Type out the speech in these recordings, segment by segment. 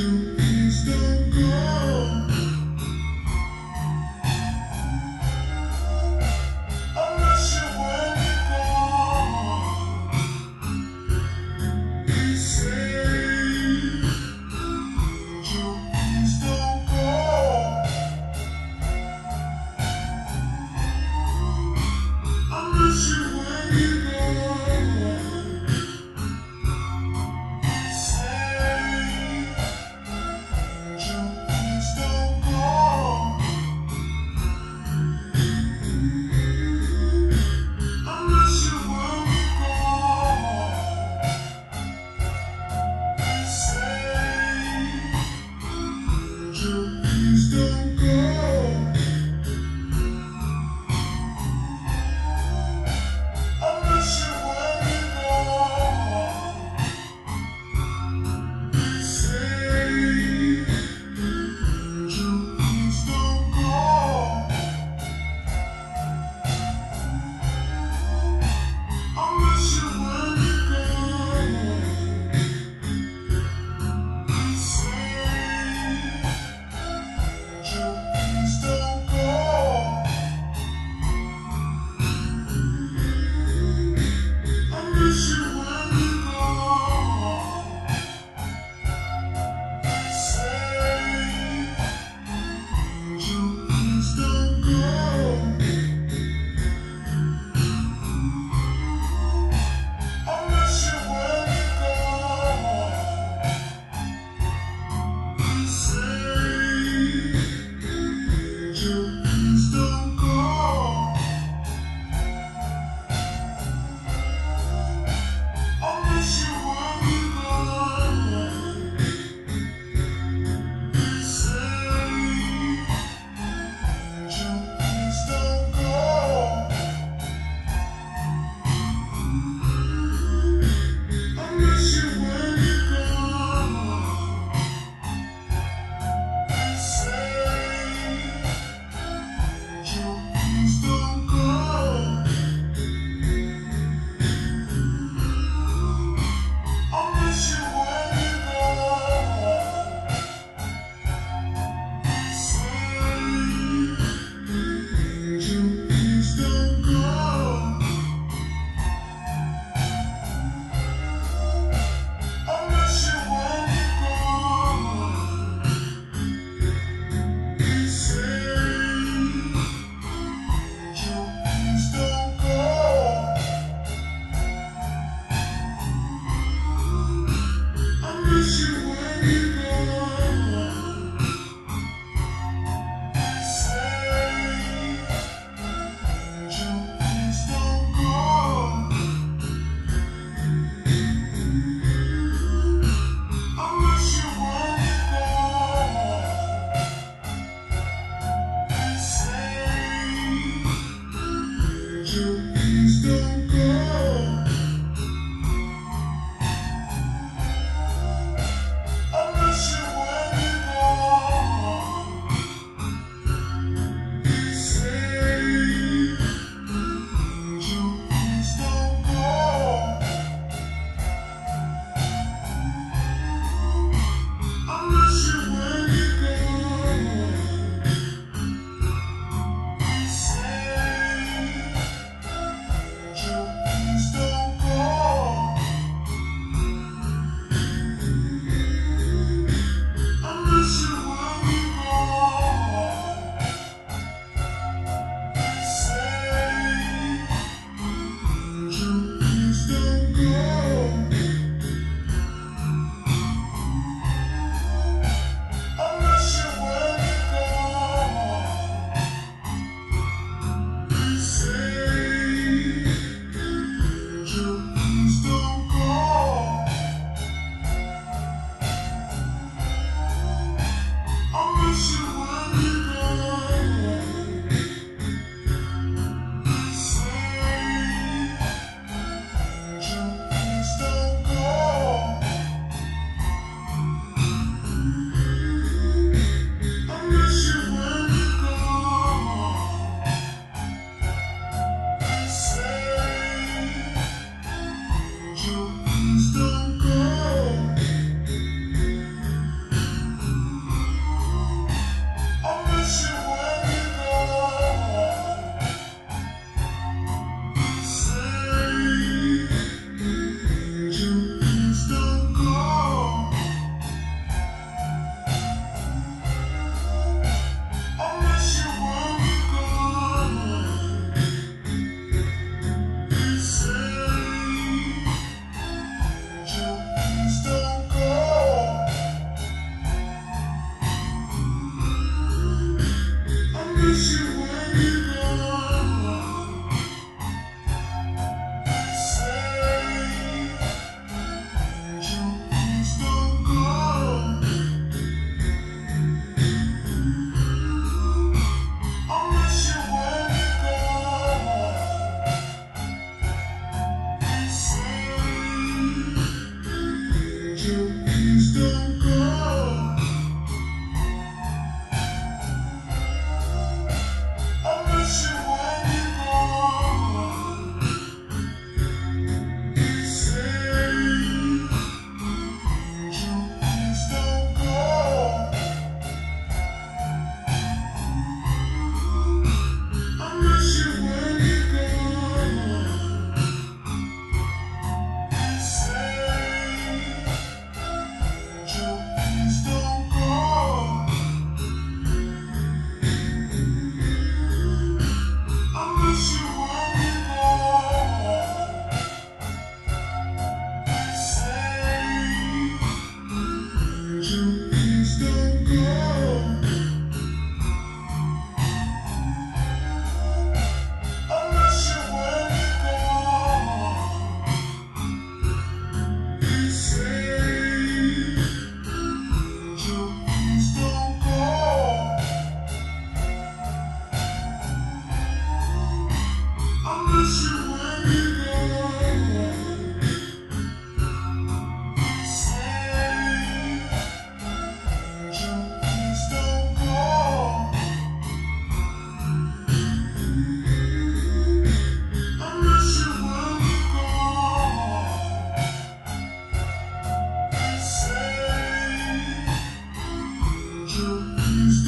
you.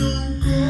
don't go.